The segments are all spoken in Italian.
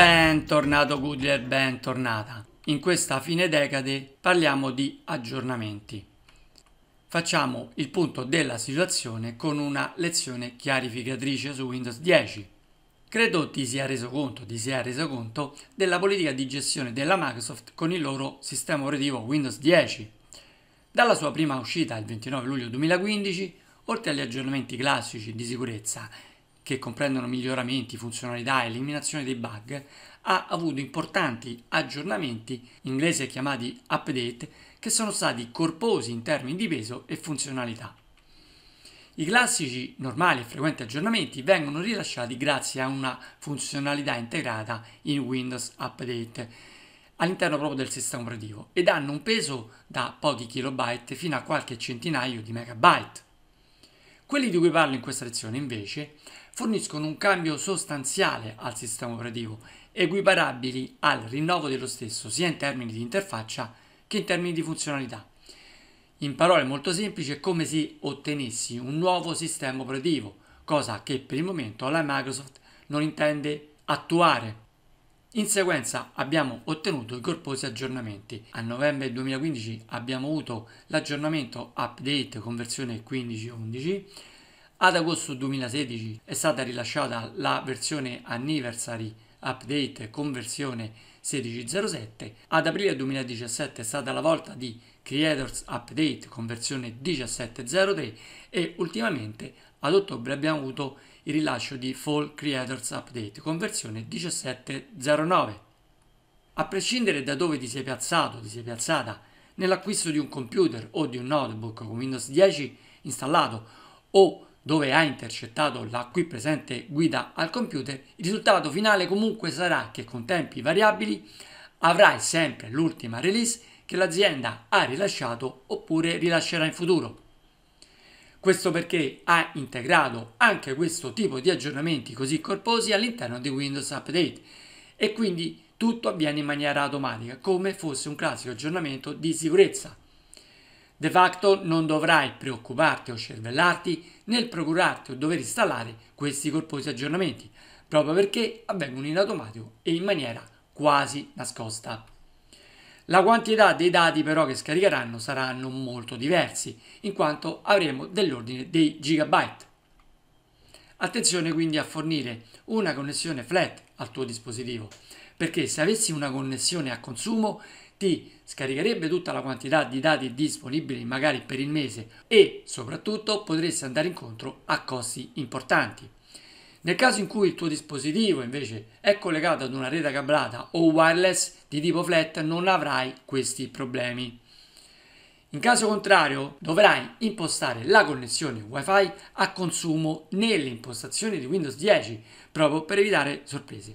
Bentornato Goodyear, bentornata. In questa fine decade parliamo di aggiornamenti. Facciamo il punto della situazione con una lezione chiarificatrice su Windows 10. Credo ti sia reso conto, ti sia reso conto della politica di gestione della Microsoft con il loro sistema operativo Windows 10. Dalla sua prima uscita il 29 luglio 2015, oltre agli aggiornamenti classici di sicurezza che comprendono miglioramenti, funzionalità e eliminazione dei bug, ha avuto importanti aggiornamenti, in inglese chiamati update, che sono stati corposi in termini di peso e funzionalità. I classici, normali e frequenti aggiornamenti vengono rilasciati grazie a una funzionalità integrata in Windows Update all'interno proprio del sistema operativo ed hanno un peso da pochi kilobyte fino a qualche centinaio di megabyte. Quelli di cui parlo in questa lezione invece forniscono un cambio sostanziale al sistema operativo, equiparabili al rinnovo dello stesso sia in termini di interfaccia che in termini di funzionalità. In parole molto semplici è come se ottenessi un nuovo sistema operativo, cosa che per il momento la Microsoft non intende attuare. In sequenza abbiamo ottenuto i corposi aggiornamenti. A novembre 2015 abbiamo avuto l'aggiornamento update con versione 15.11 ad agosto 2016 è stata rilasciata la versione Anniversary Update con versione 16.07. Ad aprile 2017 è stata la volta di Creators Update con versione 17.03 e ultimamente ad ottobre abbiamo avuto il rilascio di Fall Creators Update con versione 17.09. A prescindere da dove ti sei piazzato, ti sei piazzata nell'acquisto di un computer o di un notebook con Windows 10 installato o dove hai intercettato la qui presente guida al computer, il risultato finale comunque sarà che con tempi variabili avrai sempre l'ultima release che l'azienda ha rilasciato oppure rilascerà in futuro. Questo perché ha integrato anche questo tipo di aggiornamenti così corposi all'interno di Windows Update e quindi tutto avviene in maniera automatica come fosse un classico aggiornamento di sicurezza. De facto non dovrai preoccuparti o cervellarti nel procurarti o dover installare questi corposi aggiornamenti, proprio perché avvengono in automatico e in maniera quasi nascosta. La quantità dei dati però che scaricheranno saranno molto diversi, in quanto avremo dell'ordine dei gigabyte. Attenzione quindi a fornire una connessione flat al tuo dispositivo, perché se avessi una connessione a consumo ti scaricherebbe tutta la quantità di dati disponibili magari per il mese e soprattutto potresti andare incontro a costi importanti. Nel caso in cui il tuo dispositivo invece è collegato ad una rete cablata o wireless di tipo flat non avrai questi problemi. In caso contrario dovrai impostare la connessione wifi a consumo nelle impostazioni di Windows 10 proprio per evitare sorprese.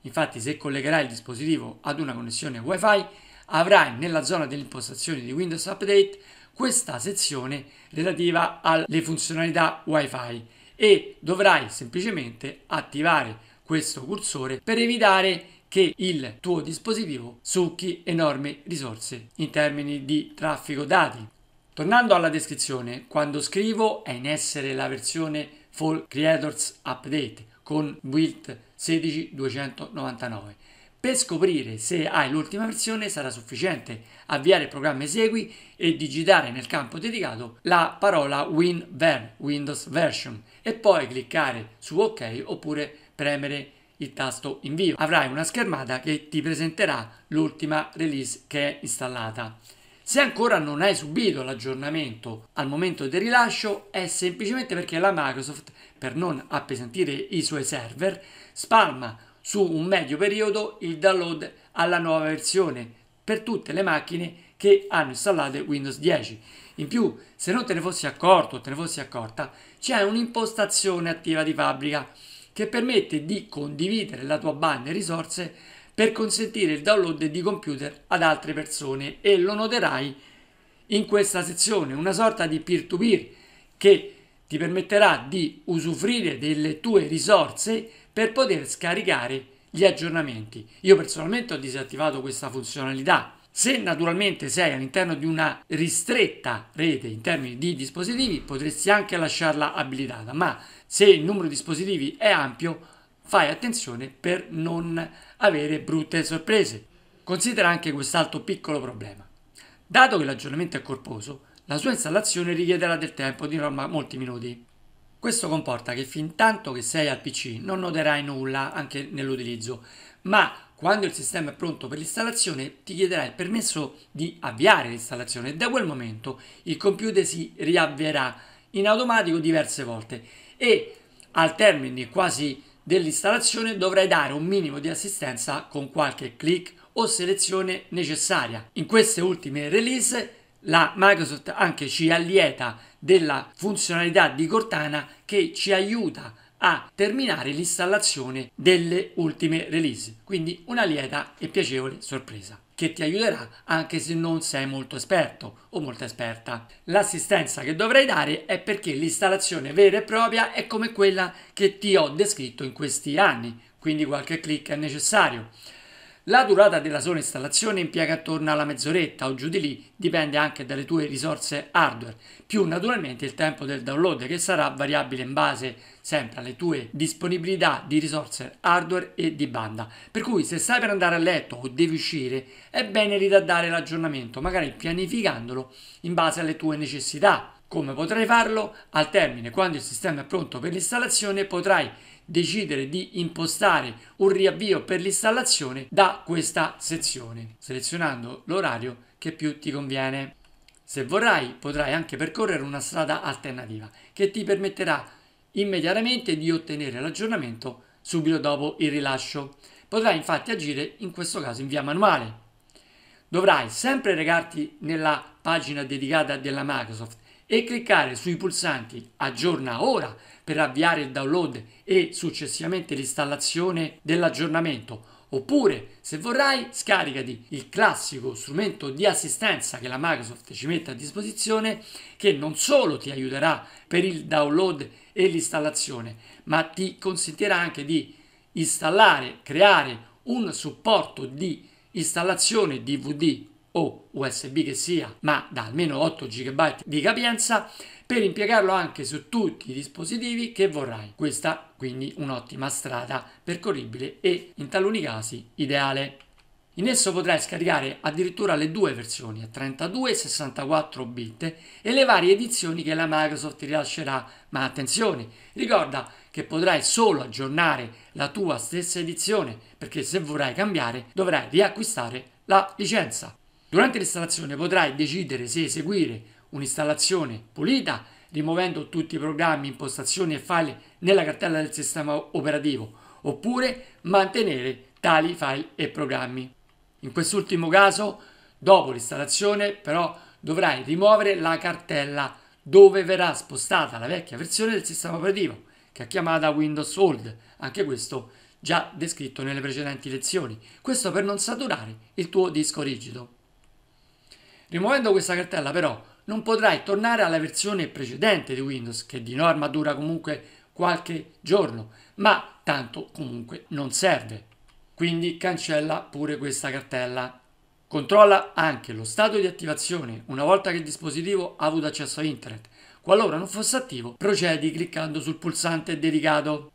Infatti se collegherai il dispositivo ad una connessione wifi avrai nella zona delle impostazioni di Windows Update questa sezione relativa alle funzionalità Wi-Fi e dovrai semplicemente attivare questo cursore per evitare che il tuo dispositivo succhi enormi risorse in termini di traffico dati. Tornando alla descrizione, quando scrivo è in essere la versione Fall Creators Update con build 16299 per scoprire se hai l'ultima versione sarà sufficiente avviare il programma Esegui e digitare nel campo dedicato la parola WinVer, Windows Version, e poi cliccare su OK oppure premere il tasto invio. Avrai una schermata che ti presenterà l'ultima release che è installata. Se ancora non hai subito l'aggiornamento al momento del rilascio è semplicemente perché la Microsoft, per non appesantire i suoi server, spalma su un medio periodo il download alla nuova versione per tutte le macchine che hanno installato Windows 10. In più, se non te ne fossi accorto o te ne fossi accorta, c'è un'impostazione attiva di fabbrica che permette di condividere la tua banda e risorse per consentire il download di computer ad altre persone e lo noterai in questa sezione, una sorta di peer-to-peer che ti permetterà di usufruire delle tue risorse per poter scaricare gli aggiornamenti. Io personalmente ho disattivato questa funzionalità. Se naturalmente sei all'interno di una ristretta rete in termini di dispositivi, potresti anche lasciarla abilitata, ma se il numero di dispositivi è ampio, fai attenzione per non avere brutte sorprese. Considera anche quest'altro piccolo problema. Dato che l'aggiornamento è corposo, la sua installazione richiederà del tempo, di norma molti minuti. Questo comporta che fin tanto che sei al PC non noterai nulla anche nell'utilizzo, ma quando il sistema è pronto per l'installazione ti chiederà il permesso di avviare l'installazione e da quel momento il computer si riavvierà in automatico diverse volte e al termine quasi dell'installazione dovrai dare un minimo di assistenza con qualche clic o selezione necessaria. In queste ultime release la Microsoft anche ci allieta della funzionalità di Cortana che ci aiuta a terminare l'installazione delle ultime release. Quindi una lieta e piacevole sorpresa che ti aiuterà anche se non sei molto esperto o molto esperta. L'assistenza che dovrai dare è perché l'installazione vera e propria è come quella che ti ho descritto in questi anni, quindi qualche clic è necessario. La durata della sola installazione impiega attorno alla mezz'oretta o giù di lì, dipende anche dalle tue risorse hardware, più naturalmente il tempo del download che sarà variabile in base sempre alle tue disponibilità di risorse hardware e di banda. Per cui se stai per andare a letto o devi uscire, è bene ritardare l'aggiornamento, magari pianificandolo in base alle tue necessità. Come potrai farlo? Al termine, quando il sistema è pronto per l'installazione, potrai decidere di impostare un riavvio per l'installazione da questa sezione, selezionando l'orario che più ti conviene. Se vorrai potrai anche percorrere una strada alternativa che ti permetterà immediatamente di ottenere l'aggiornamento subito dopo il rilascio. Potrai infatti agire in questo caso in via manuale. Dovrai sempre recarti nella pagina dedicata della Microsoft e cliccare sui pulsanti aggiorna ora per avviare il download e successivamente l'installazione dell'aggiornamento. Oppure se vorrai scaricati il classico strumento di assistenza che la Microsoft ci mette a disposizione che non solo ti aiuterà per il download e l'installazione ma ti consentirà anche di installare, creare un supporto di installazione DVD o USB che sia, ma da almeno 8 GB di capienza per impiegarlo anche su tutti i dispositivi che vorrai. Questa quindi un'ottima strada percorribile e in taluni casi ideale. In esso potrai scaricare addirittura le due versioni a 32 e 64 bit e le varie edizioni che la Microsoft rilascerà, ma attenzione, ricorda che potrai solo aggiornare la tua stessa edizione perché se vorrai cambiare dovrai riacquistare la licenza. Durante l'installazione potrai decidere se eseguire un'installazione pulita, rimuovendo tutti i programmi, impostazioni e file nella cartella del sistema operativo, oppure mantenere tali file e programmi. In quest'ultimo caso, dopo l'installazione, però dovrai rimuovere la cartella dove verrà spostata la vecchia versione del sistema operativo, che è chiamata Windows Old, anche questo già descritto nelle precedenti lezioni. Questo per non saturare il tuo disco rigido. Rimuovendo questa cartella però non potrai tornare alla versione precedente di Windows che di norma dura comunque qualche giorno, ma tanto comunque non serve. Quindi cancella pure questa cartella. Controlla anche lo stato di attivazione una volta che il dispositivo ha avuto accesso a internet. Qualora non fosse attivo, procedi cliccando sul pulsante dedicato.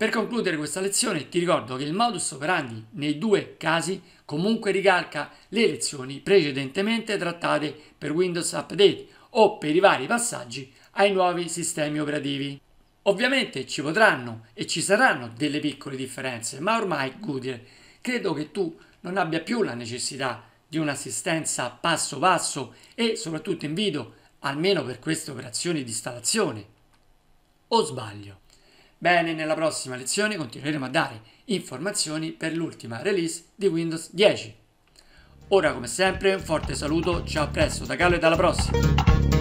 Per concludere questa lezione ti ricordo che il modus operandi nei due casi comunque ricalca le lezioni precedentemente trattate per Windows Update o per i vari passaggi ai nuovi sistemi operativi. Ovviamente ci potranno e ci saranno delle piccole differenze, ma ormai Goodyear credo che tu non abbia più la necessità di un'assistenza passo passo e soprattutto in video, almeno per queste operazioni di installazione. O sbaglio? Bene, nella prossima lezione continueremo a dare informazioni per l'ultima release di Windows 10. Ora come sempre un forte saluto, ciao a presto da Carlo e alla prossima!